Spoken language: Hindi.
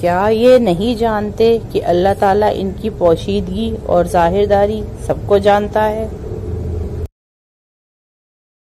क्या ये नहीं जानते कि अल्लाह ताला इनकी पोशीदगी और जाहिरदारी सबको जानता है?